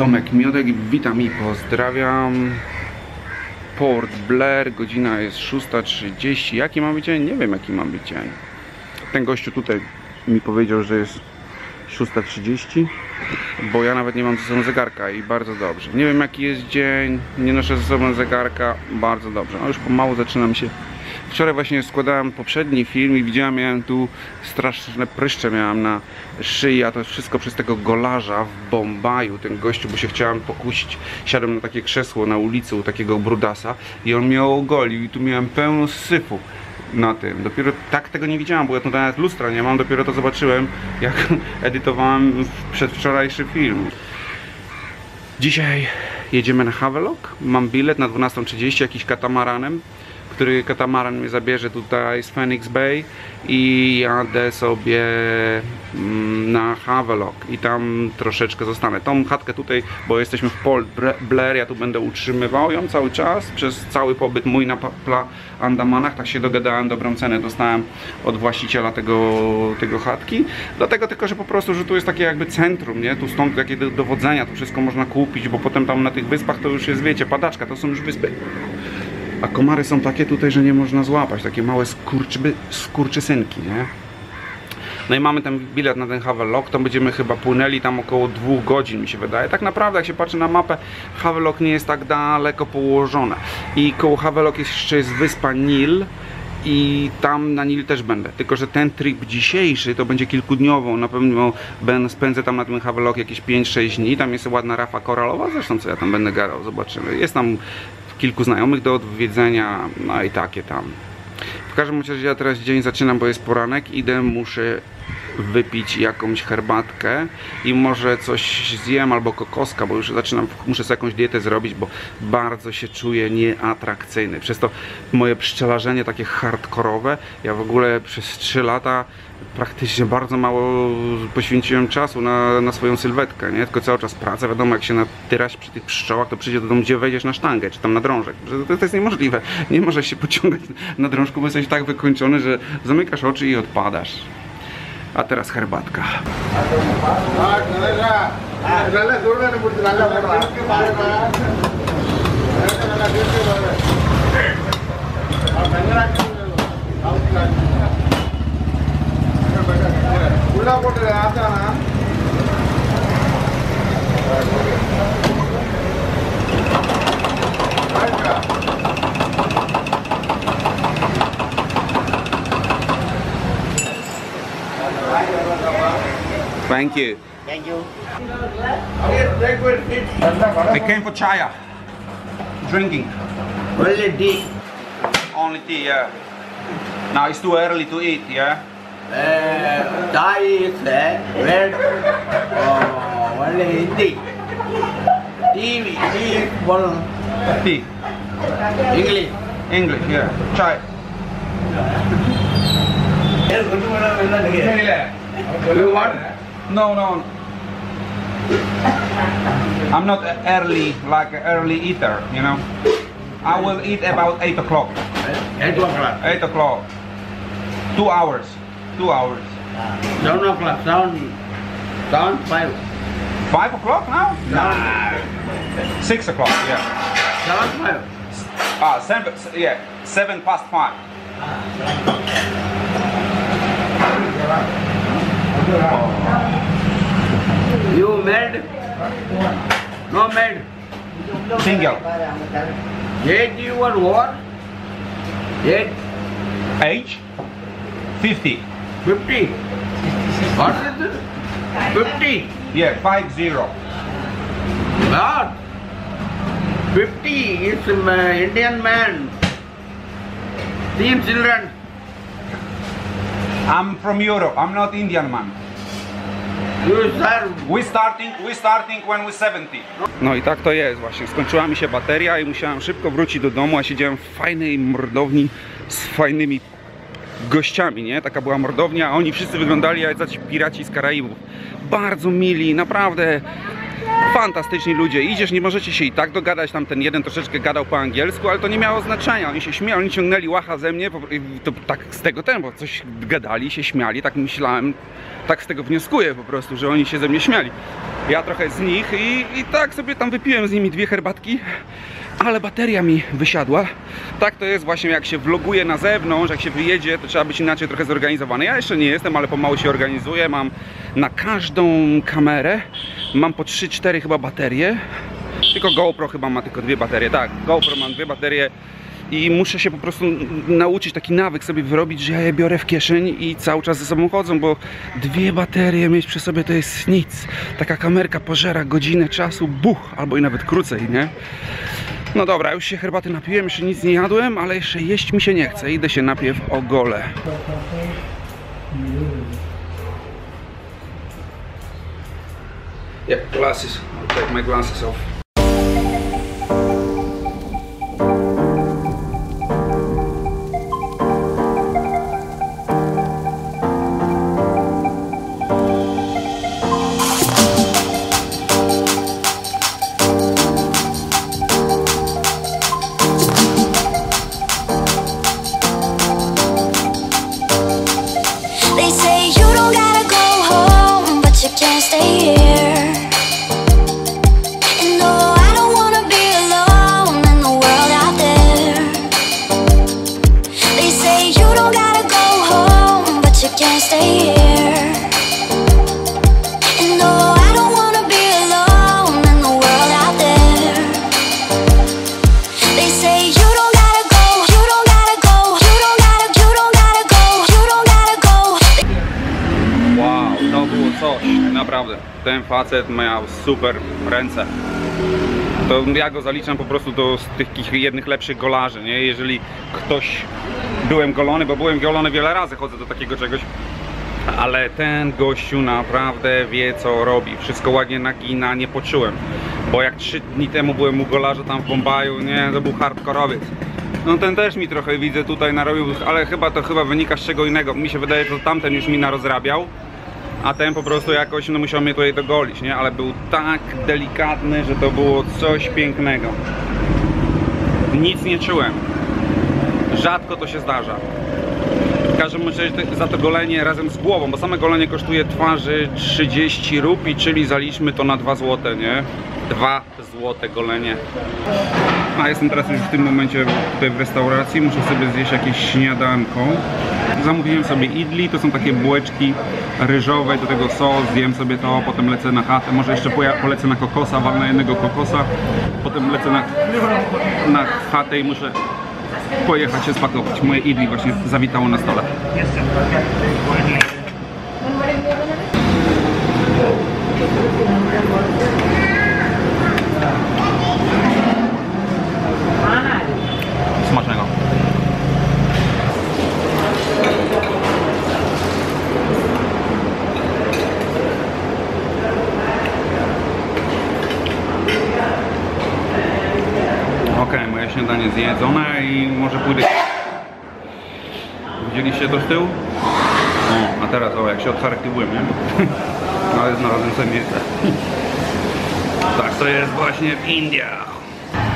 Tomek Miodek, witam i pozdrawiam. Port Blair, godzina jest 6.30. Jaki ma być dzień? Nie wiem jaki ma być dzień. Ten gościu tutaj mi powiedział, że jest 6.30, bo ja nawet nie mam ze sobą zegarka i bardzo dobrze. Nie wiem jaki jest dzień, nie noszę ze sobą zegarka, bardzo dobrze. No już pomału zaczynam się Wczoraj właśnie składałem poprzedni film i widziałem, miałem tu straszne pryszcze miałem na szyi, a to wszystko przez tego golarza w Bombaju, ten gościu, bo się chciałem pokusić. Siadłem na takie krzesło na ulicy u takiego brudasa i on mnie ogolił i tu miałem pełno syfu na tym. Dopiero tak tego nie widziałem, bo ja tu nawet lustra nie mam, dopiero to zobaczyłem, jak edytowałem przedwczorajszy film. Dzisiaj jedziemy na Havelock. Mam bilet na 12.30 jakiś katamaranem który katamaran mnie zabierze tutaj z Phoenix Bay i jadę sobie mm, na Havelock i tam troszeczkę zostanę. Tą chatkę tutaj, bo jesteśmy w Port Blair, ja tu będę utrzymywał ją cały czas, przez cały pobyt mój na Pla Andamanach, tak się dogadałem, dobrą cenę dostałem od właściciela tego, tego chatki, dlatego tylko, że po prostu, że tu jest takie jakby centrum, nie, tu stąd takie dowodzenia, tu wszystko można kupić, bo potem tam na tych wyspach to już jest, wiecie, padaczka, to są już wyspy. A komary są takie tutaj, że nie można złapać. Takie małe skurczyby, skurczysynki, nie? No i mamy ten bilet na ten Havelock, to będziemy chyba płynęli tam około dwóch godzin mi się wydaje. Tak naprawdę jak się patrzy na mapę, Havelock nie jest tak daleko położone. I koło Havelock jeszcze jest wyspa Nil i tam na Nil też będę. Tylko, że ten trip dzisiejszy to będzie kilkudniową. Na pewno będę spędzę tam na tym Havelock jakieś 5-6 dni. Tam jest ładna rafa koralowa, zresztą co ja tam będę gadał, zobaczymy. Jest tam kilku znajomych do odwiedzenia, no i takie tam. W każdym razie ja teraz dzień zaczynam, bo jest poranek, idę, muszę wypić jakąś herbatkę i może coś zjem albo kokoska, bo już zaczynam, muszę sobie jakąś dietę zrobić, bo bardzo się czuję nieatrakcyjny. Przez to moje pszczelarzenie takie hardkorowe, ja w ogóle przez 3 lata praktycznie bardzo mało poświęciłem czasu na, na swoją sylwetkę, nie? Tylko cały czas praca, wiadomo jak się natyraś przy tych pszczołach, to przyjdzie do domu, gdzie wejdziesz na sztangę, czy tam na drążek. To, to jest niemożliwe. Nie możesz się pociągać na drążku, bo jesteś tak wykończony, że zamykasz oczy i odpadasz. A teraz herbatka. Thank you. Thank you. Thank you. I came for chaya. Drinking. Only tea. Only tea, yeah. Now it's too early to eat, yeah? ತಾಯಿ is the ಒಳ್ಳೆ Hindi TV T ಬರೋಣ tea English English chai No, no. I'm not early, like early eater, you know. I will eat about 8 o'clock. 8 o'clock? 8 o'clock. 2 hours. Two hours. Seven o'clock. Seven. Seven five. 5 o'clock now? Seven. 6 o'clock, yeah. Seven five. Ah, seven, yeah. 7 past 5. You made? No made. Single. Age you are what? Age Age? 50. fifty. What is it? Fifty. Yeah, 5 0. God. Fifty is Indian man. Teen children. I'm from Europe. I'm not Indian man. We starting, we starting when we're 70. No i tak to jest właśnie. Skończyła mi się bateria i musiałem szybko wrócić do domu, a siedziałem w fajnej mordowni z fajnymi gościami, nie? Taka była mordownia, a oni wszyscy wyglądali jak jacyś piraci z Karaibów. Bardzo mili, naprawdę fantastyczni ludzie. Idziesz, nie możecie się i tak dogadać, tam ten jeden troszeczkę gadał po angielsku, ale to nie miało znaczenia. Oni się śmiali, oni ciągnęli łacha ze mnie, to tak z tego ten, bo coś gadali, się śmiali, tak myślałem, tak z tego wnioskuję po prostu, że oni się ze mnie śmiali. Ja trochę z nich i, i tak sobie tam wypiłem z nimi dwie herbatki, ale bateria mi wysiadła. Tak to jest właśnie jak się vloguje na zewnątrz, jak się wyjedzie, to trzeba być inaczej trochę zorganizowany. Ja jeszcze nie jestem, ale pomału się organizuję. Mam na każdą kamerę, mam po 3-4 chyba baterie. Tylko GoPro chyba ma tylko dwie baterie. Tak, GoPro mam dwie baterie i muszę się po prostu nauczyć taki nawyk sobie wyrobić, że ja je biorę w kieszeń i cały czas ze sobą chodzą, bo dwie baterie mieć przy sobie to jest nic. Taka kamerka pożera godzinę czasu, buch, albo i nawet krócej, nie? No dobra, już się herbaty napiłem, jeszcze nic nie jadłem, ale jeszcze jeść mi się nie chce. Idę się napiję w ogole. Yeah, glasses. I'll take my glasses off. Can't stay here. And no, I don't wanna be alone in the world out there. They say you don't gotta go, you don't gotta go, you don't gotta, you don't gotta go, you don't gotta go. Wow, naprawdę. Ten facet miał super ręce. To ja go zaliczam po prostu do tych jednych lepszych golarzy, nie? Jeżeli ktoś byłem golony, bo byłem golony wiele razy, chodzę do takiego czegoś. Ale ten gościu naprawdę wie co robi. Wszystko ładnie nagina, nie poczułem. Bo jak trzy dni temu byłem u golarza tam w Bombaju, nie, to był hardkorowiec. No ten też mi trochę widzę tutaj narobił, ale chyba to chyba wynika z czego innego. Mi się wydaje, że tamten już mi narozrabiał, a ten po prostu jakoś no, musiał mnie tutaj dogolić, nie? Ale był tak delikatny, że to było coś pięknego. Nic nie czułem. Rzadko to się zdarza. Każdym razie za to golenie razem z głową, bo same golenie kosztuje twarzy 30 rupii, czyli zaliczmy to na 2 zł, nie? 2 złote golenie. A jestem teraz już w tym momencie tutaj w restauracji, muszę sobie zjeść jakieś śniadanko. Zamówiłem sobie idli, to są takie bułeczki ryżowe, do tego sos, zjem sobie to, potem lecę na chatę, może jeszcze polecę na kokosa, walnę jednego kokosa, potem lecę na, na chatę i muszę pojechać się spakować. Moje idli właśnie zawitało na stole. Smacznego. Okej, moje śniadanie zjedzone i może pójdę. Widzieliście to z tyłu? O, a teraz o, jak się odcharakterowałem, nie? No, ale znalazłem sobie miejsce. Tak, to jest właśnie w Indiach.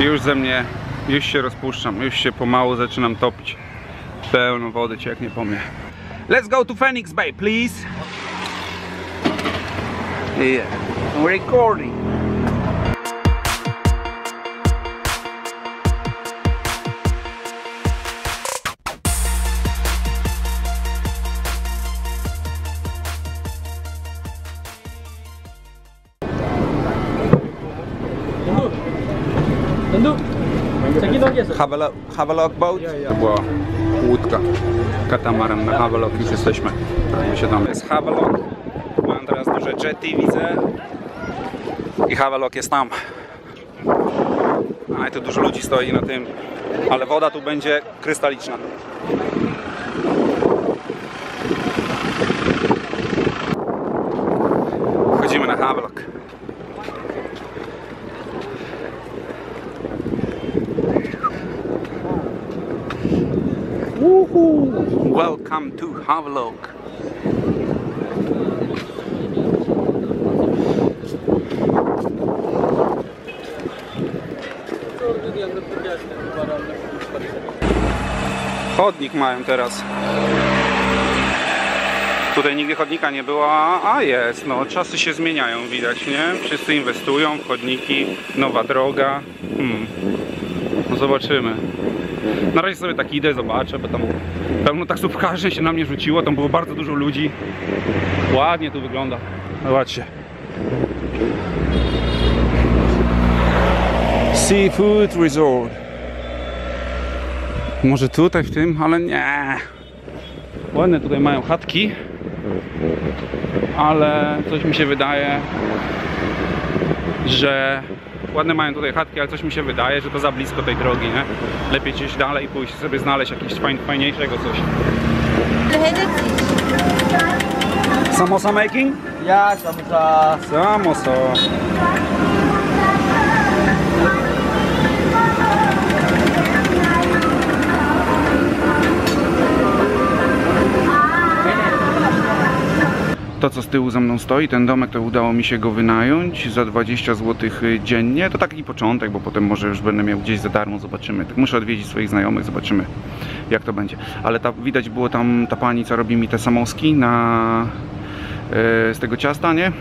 Już ze mnie, już się rozpuszczam, już się pomału zaczynam topić. Pełno wody cieknie po mnie. Let's go to Phoenix Bay, please. Yeah, recording. Have a look, have a look boat? To była łódka, katamaran na Havelock, już jesteśmy. Wysiadamy. Jest Havelock, mam teraz duże jetty, widzę. I Havelock jest tam. A i tu dużo ludzi stoi na tym, ale woda tu będzie krystaliczna. Wchodzimy na Havelock. Welcome to Havelock. Chodnik mają teraz. Tutaj nigdy chodnika nie było, a a jest, no czasy się zmieniają, widać, nie? Wszyscy inwestują w chodniki, nowa droga. Hmm. No zobaczymy. Na razie sobie tak idę, zobaczę, bo tam pełno taksówkarzy się na mnie rzuciło, tam było bardzo dużo ludzi. Ładnie tu wygląda. Zobaczcie. Seafood Resort. Może tutaj w tym, ale nie. Ładne tutaj mają chatki, ale coś mi się wydaje, że ładne mają tutaj chatki, ale coś mi się wydaje, że to za blisko tej drogi, nie? Lepiej gdzieś dalej pójść, sobie znaleźć jakieś fajn, fajniejszego coś. Samosa making? Ya, samosa. Samosa. To co z tyłu za mną stoi, ten domek, to udało mi się go wynająć za 20 zł dziennie. To taki początek, bo potem może już będę miał gdzieś za darmo, zobaczymy. Tak muszę odwiedzić swoich znajomych, zobaczymy jak to będzie. Ale ta, widać było tam ta pani, co robi mi te samoski na, e, z tego ciasta, nie?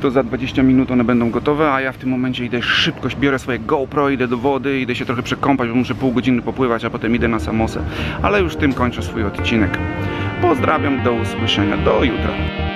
to za 20 minut one będą gotowe, a ja w tym momencie idę szybko, biorę swoje GoPro, idę do wody, idę się trochę przekąpać, bo muszę pół godziny popływać, a potem idę na samosę. Ale już tym kończę swój odcinek. Pozdrawiam, do usłyszenia, do jutra.